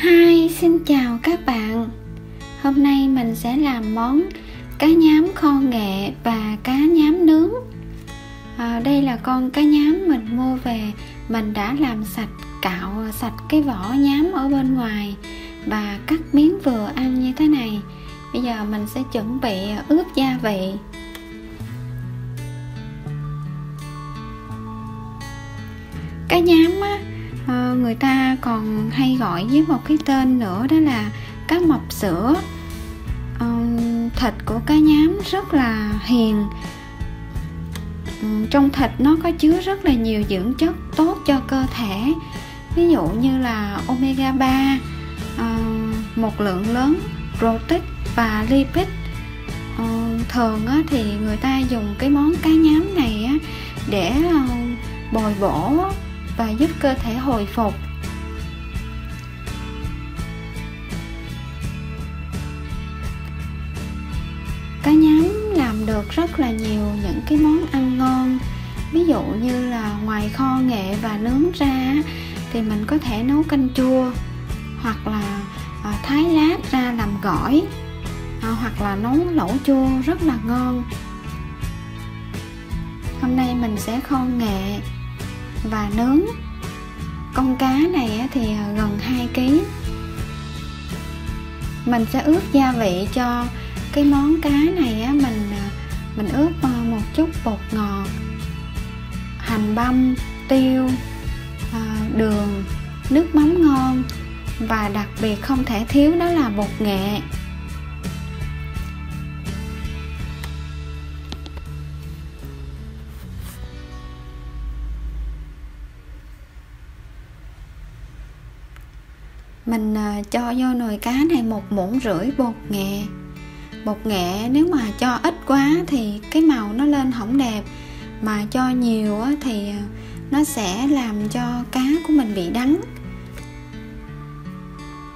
Hi, xin chào các bạn. Hôm nay mình sẽ làm món cá nhám kho nghệ và cá nhám nướng. À, Đây là con cá nhám mình mua về. Mình đã làm sạch, cạo sạch cái vỏ nhám ở bên ngoài Và cắt miếng vừa ăn như thế này. Bây giờ mình sẽ chuẩn bị ướp gia vị. Cá nhám á, Ờ, người ta còn hay gọi với một cái tên nữa đó là cá mập sữa. À, thịt của cá nhám rất là hiền. Ừ, trong thịt nó có chứa rất là nhiều dưỡng chất tốt cho cơ thể. Ví dụ như là omega 3 ờ, một lượng lớn protein và lipid. Thường thì người ta dùng cái món cá nhám này để bồi bổ và giúp cơ thể hồi phục. Cá nhám làm được rất là nhiều những cái món ăn ngon. Ví dụ như là ngoài kho nghệ và nướng ra, thì mình có thể nấu canh chua, hoặc là à, thái lát ra làm gỏi à, hoặc là nấu lẩu chua rất là ngon. Hôm nay mình sẽ kho nghệ và nướng. Con cá này thì à, gần 2 kg mình sẽ ướp gia vị cho cái món cá này á, mình à, mình ướp à, một chút bột ngọt, hành băm, tiêu đường, nước mắm ngon và đặc biệt không thể thiếu đó là bột nghệ. Mình à, cho vô nồi cá này một muỗng rưỡi bột nghệ. Bột nghệ nếu mà cho ít quá thì cái màu nó lên không đẹp. Mà cho nhiều thì à, nó sẽ làm cho cá của mình bị đắng.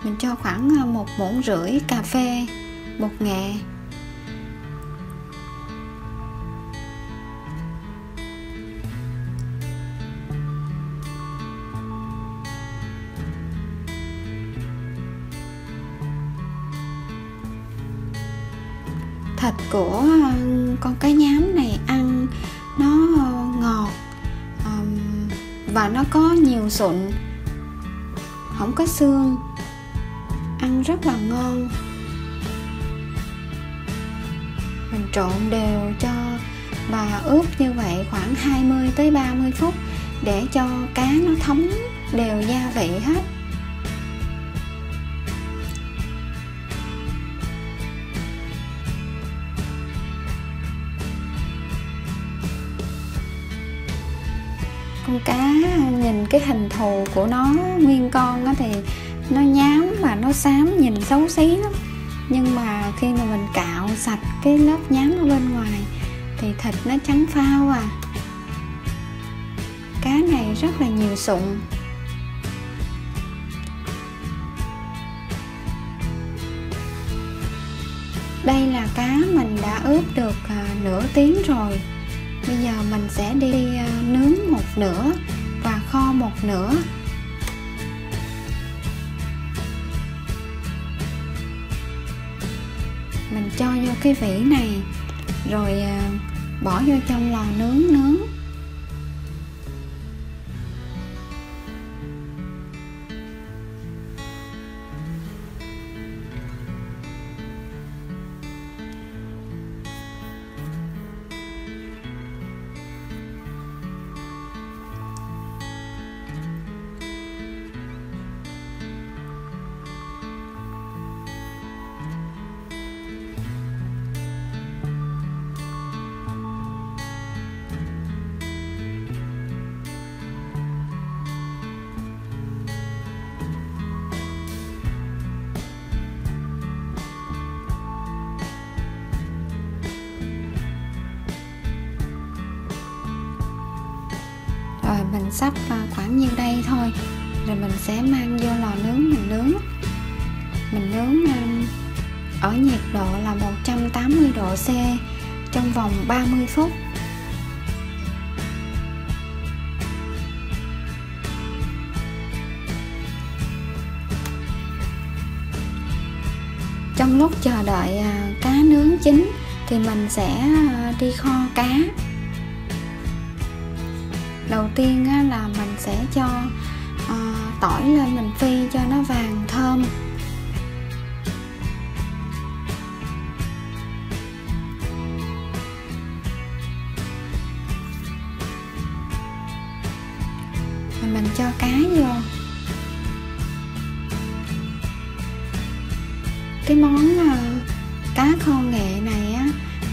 Mình cho khoảng à, một muỗng rưỡi cà phê bột nghệ. Thịt của con cá nhám này ăn nó ngọt và nó có nhiều sụn, không có xương, ăn rất là ngon. Mình trộn đều cho và ướp như vậy khoảng 20 tới 30 phút để cho cá nó thấm đều gia vị hết. Con cá nhìn cái hình thù của nó nguyên con á thì nó nhám và nó xám nhìn xấu xí lắm. Nhưng mà khi mà mình cạo sạch cái lớp nhám ở bên ngoài thì thịt nó trắng phao à. Cá này rất là nhiều sụn. Đây là cá mình đã ướp được à, nửa tiếng rồi bây giờ mình sẽ đi ờ, nướng một nửa và kho một nửa. Mình cho vô cái vỉ này, rồi ờ, bỏ vô trong lò nướng nướng. Sắp à, khoảng như đây thôi. Rồi mình sẽ mang vô lò nướng mình nướng. Mình nướng à, ở nhiệt độ là 180 độ C trong vòng 30 phút. Trong lúc chờ đợi à, cá nướng chín thì mình sẽ đi kho cá đầu tiên là mình sẽ cho à, tỏi lên mình phi cho nó vàng thơm. Mình cho cá vô. Cái món uh, cá kho nghệ này á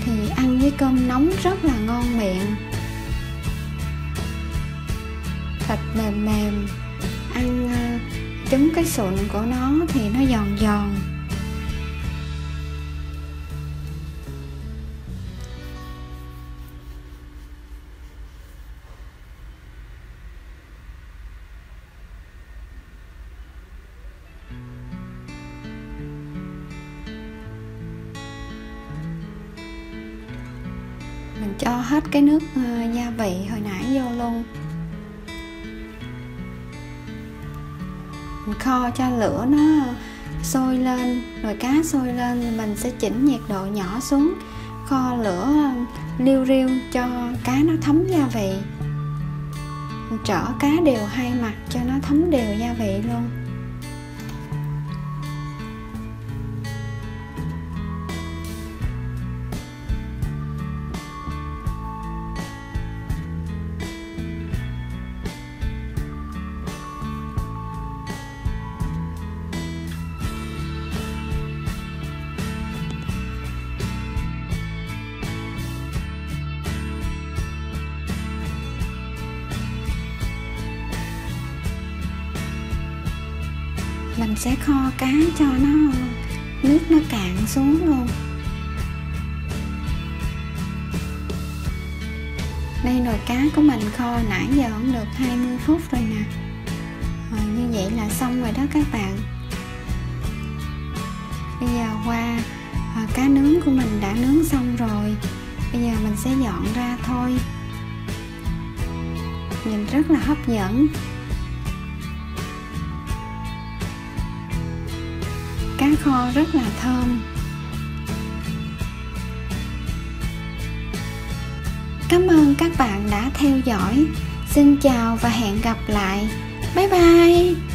thì ăn với cơm nóng rất là ngon miệng thịt mềm mềm ăn ờ, trứng cái sụn của nó thì nó giòn giòn. Mình cho hết cái nước ờ, gia vị hồi nãy vô luôn. Kho cho lửa nó sôi lên, rồi cá sôi lên, mình sẽ chỉnh nhiệt độ nhỏ xuống, kho lửa um, liu riu cho cá nó thấm gia vị. Trở cá đều hai mặt cho nó thấm đều gia vị luôn. Mình sẽ kho cá cho nó nước nó cạn xuống luôn. Đây nồi cá của mình kho nãy giờ cũng được 20 phút rồi nè. À, như vậy là xong rồi đó các bạn. Bây giờ qua à, cá nướng của mình đã nướng xong rồi. Bây giờ mình sẽ dọn ra thôi. Nhìn rất là hấp dẫn. Cá kho rất là thơm. Cảm ơn các bạn đã theo dõi. Xin chào và hẹn gặp lại. Bye bye.